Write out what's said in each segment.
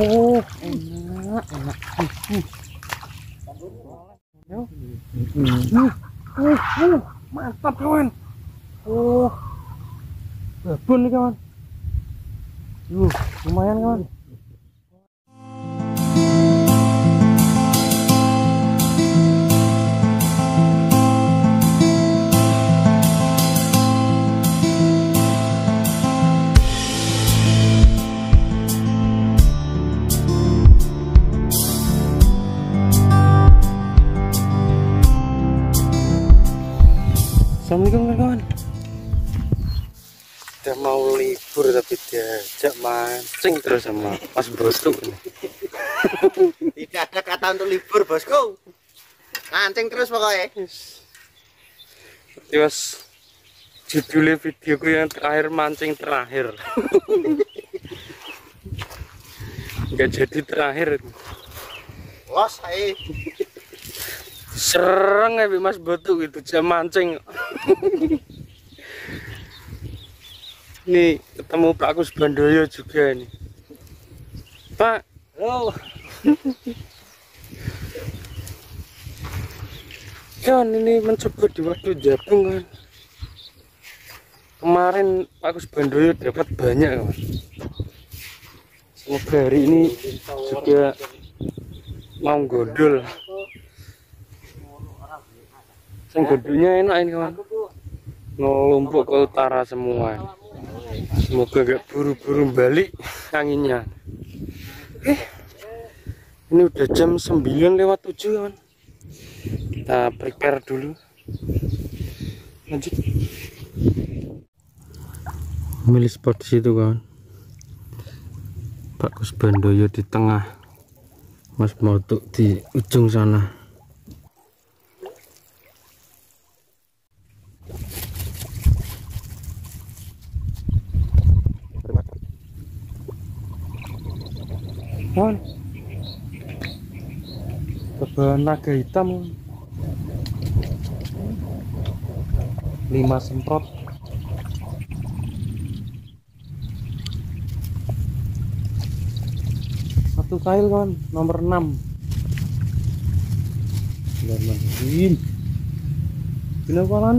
Oh, enak, enak. Hmm, hmm. Nah, uh, uh, mantap kawan. Oh, babon nih kawan. Uh, lumayan kawan. Assalamualaikum kawan Udah mau libur tapi diajak mancing terus sama Mas Bosku ini. Tidak ada kata untuk libur, bosku. Mancing terus pokoknya. Berarti mas judulnya videoku yang terakhir mancing terakhir Nggak jadi terakhir Los, ayo. Sereng ya Mas Botu itu jam mancing. Nih ketemu Pak Kus Bandoyo juga nih Pak. Halo. kan ini mencoba di waktu jabung kan. Kemarin Pak Kus Bandoyo dapat banyak kan. Semoga hari ini juga mau gondol yang gondolnya enak ini kawan. Ngelumpuk ke utara semua. Semoga gak buru-buru balik anginnya. Oke ini udah jam 9 lewat 7 kawan. Kita prepare dulu. Lanjut. Milih spot di situ kawan. Pak Kus Bandoyo di tengah. Mas Motuk di ujung sana kawan coba naga hitam. Lima semprot. Satu kail kawan. Nomor 6 Bismillahirrahmanirrahim Gila kawan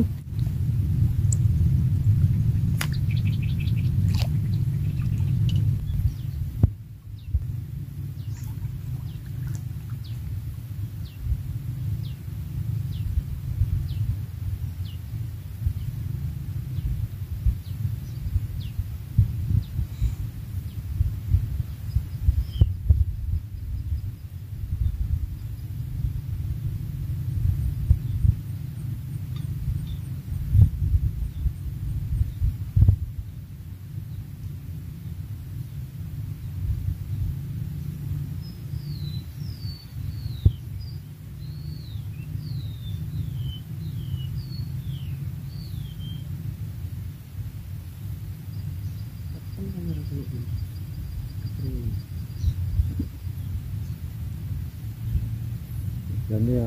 Dan ya.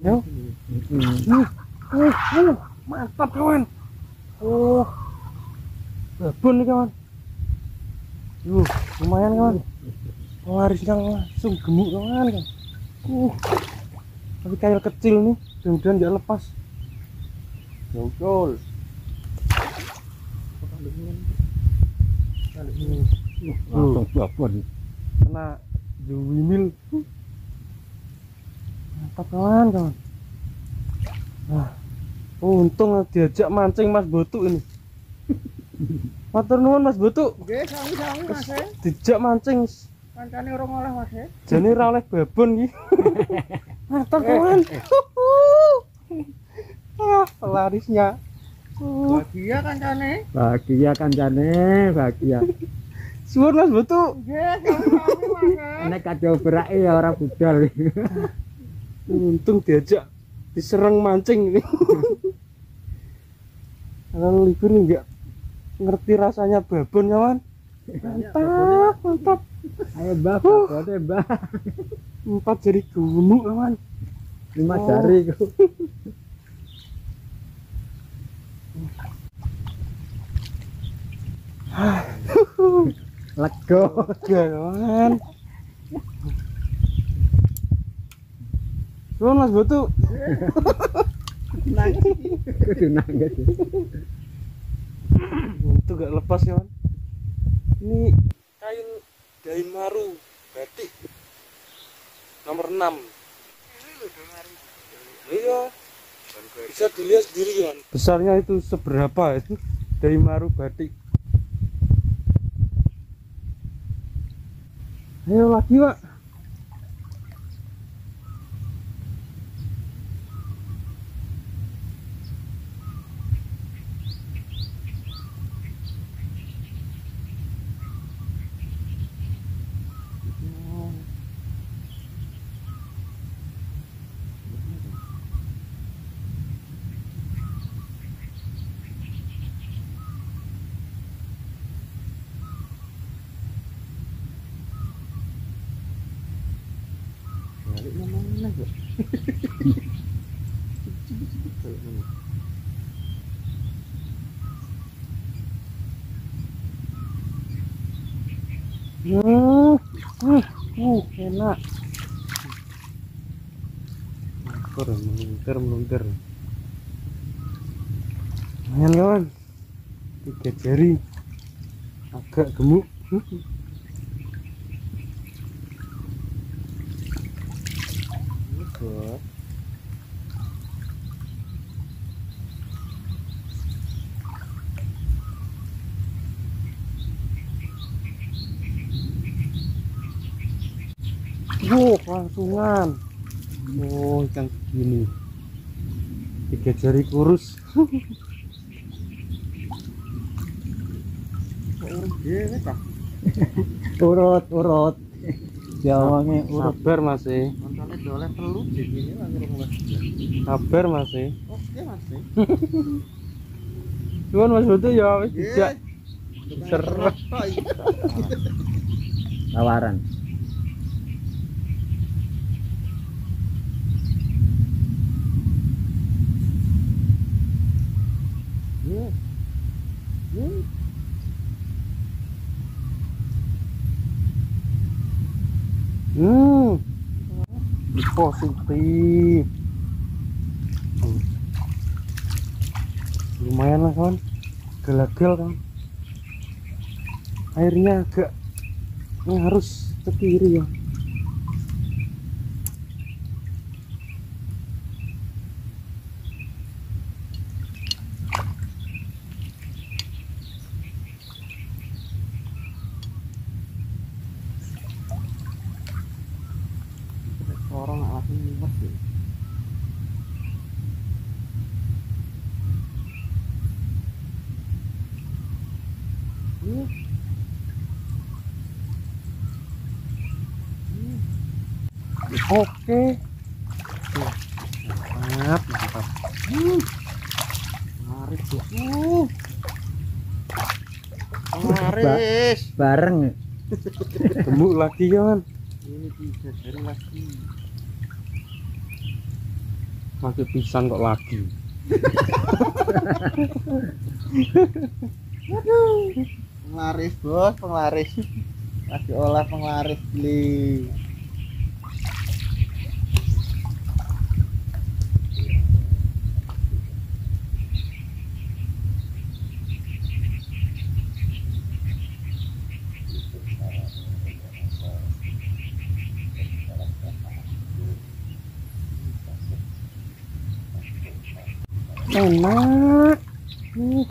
Yo. Uh, uh, uh, mantap kawan. Babon nih kawan. Yuh, lumayan kawan. Warisnya langsung gemuk kawan kan. Uh, tapi kail kecil nih, mudah-mudahan nggak lepas. Langsung babon. kena. Mantap kawan kawan. Nah, untung diajak mancing Mas Botu ini. Matur nuwun Mas Botu. Nggih, sami-sami Mas. dijak mancing Kancane urung oleh Mas. e. jane ra oleh babon iki mantap kawan ah pelarisnya uh, Bahagia kancane. Bahagia kancane, bahagia. suwun mas butu Nggih, sami-sami Mas. e. Nek berake ya ora budal. Untung diajak diserang mancing ini kalau libur enggak ngerti rasanya babon kawan mantap mantap Ayo Mbah, babone Mbah. empat jari gemuk kawan Lima Oh. jari ku. Lego. Lega kawan. Suwun Mas Botu. Kudu nangis. Itu gak lepas kawan. Ini kain daun maru batik nomor 6. Iya. Bisa dilihat sendiri kan. Besarnya itu seberapa itu dari maru batik. Ayo lagi pak. Balik mana kok? Hmm, hmm, uh, enak. Meluntur, meluntur, meluntur. Lumayan kawan, tiga jari, agak gemuk. Bos. Oh, langsungan. Oh, ikan segini. Tiga jari kurus. Urut, urut. Jawangnya urut. Sabar Mas doleh telu di sini lagi rumah. Sabar Mas e. Oke Mas. Cuman Mas Boto ya wis dijak. Seret. Tawaran. Hmm. Positif. Lumayan lah kawan. Gelagal kan. Airnya agak harus ke kiri ya. Orang langsung nyumpet sih. Oke. Mantap, mantap. Laris tuh. Uh. Laris. Bareng. Gemuk lagi kawan. Ini tiga jari lagi. Masih pisang kok lagi. Penglaris bos, penglaris. Lagi olah penglaris beli. Enak. Uh,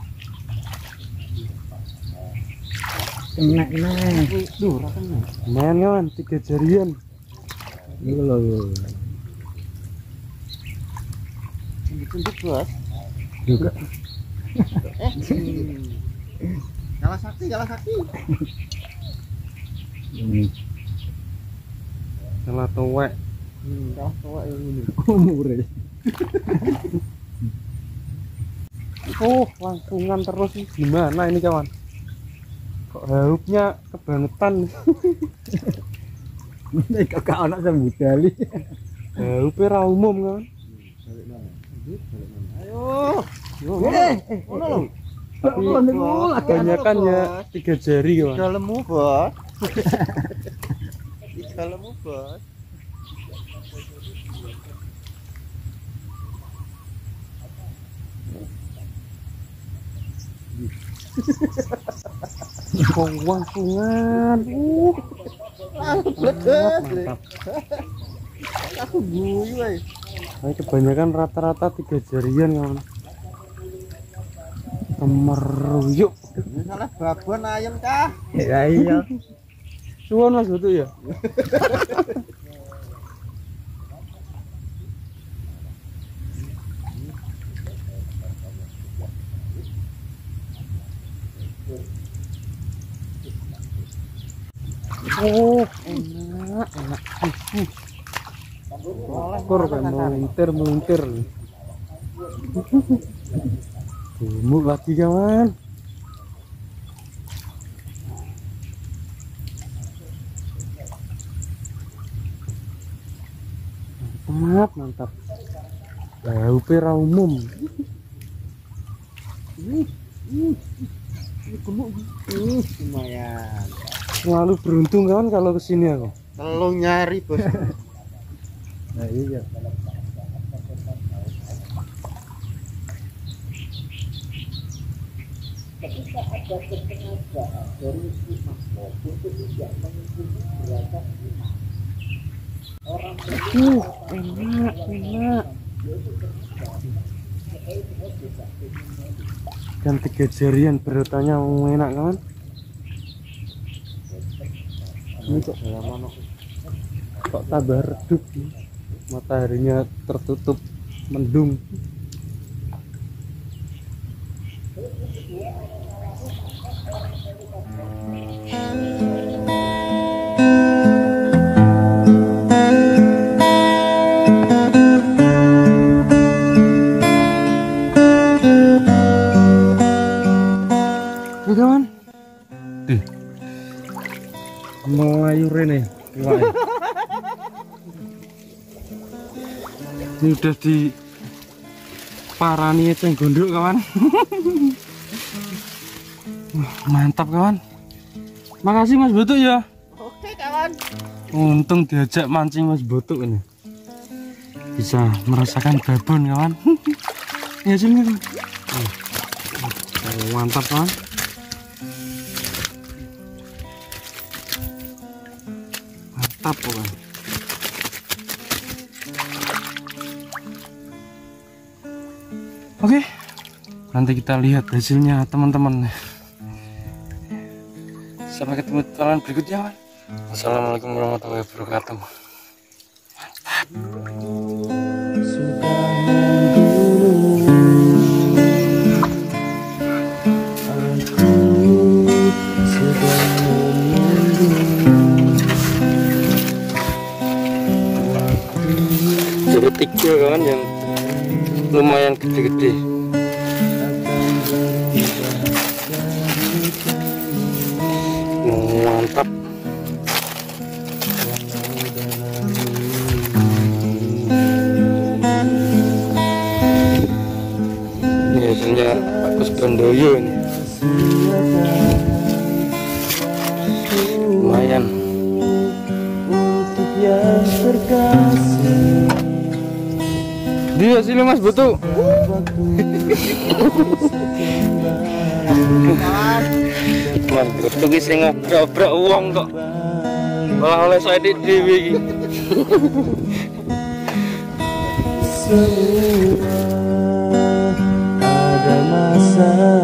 Kena nah. Duh, rasanya. Lumayan kawan, tiga jarian. Ini lho. Tunjuk bos. Juga. Eh. Kalah sakti, kalah sakti. Ini Salah tuwek. Hmm, kalah tua ini. umure. Oh, langsungan terus. Gimana ini kawan? Kok haupnya kebangetan. Nek kakak anak sambudali. Haupnya ra umum. Balik mana? Balik mana? Ayo. Yo, Eh, ono lho. kebanyakan ya tiga jari kawan Tiga lemu, Bos. Tiga lemu, Bos. Wangsungan. Uh, mantap. Aku guyu wae. Nah, kebanyakan rata-rata tiga jarian kawan. Kemeruyuk. Ini salah babon ayam kah? Ya iya. Suwon mas betul ya. Oh, enak, enak. Kur kan melintir, melintir. Gemuk lagi kawan. Mantap, mantap. Bau pera umum. Lumayan. Selalu beruntung kawan kalau ke sini aku. Telung nyari, Bos. Nah iya. Uh, enak, enak. Dan tiga jarian berutannya enak kawan. Ini kok dalam mana? Kok tambah redup. Mataharinya tertutup mendung. Melayu rene. Ini udah di parani eceng gondok kawan. Mantap kawan. Makasih Mas Butuk ya. Oke, kawan. Untung diajak mancing Mas Butuk ini. Bisa merasakan babon kawan. ya sini. kawan. Mantap kawan. Kawan. Oke. Nanti kita lihat hasilnya teman-teman. Sampai ketemu di berikutnya, kawan. Assalamualaikum warahmatullahi wabarakatuh. Tiga kawan yang lumayan gede-gede. Mantap. Ini hasilnya Agus Bandoyo ini. Lumayan. Dia hasilnya Mas Butuh. Mas Butuh ki sing ngobrol wong kok. Malah oleh saya di dhewe iki. ada masanya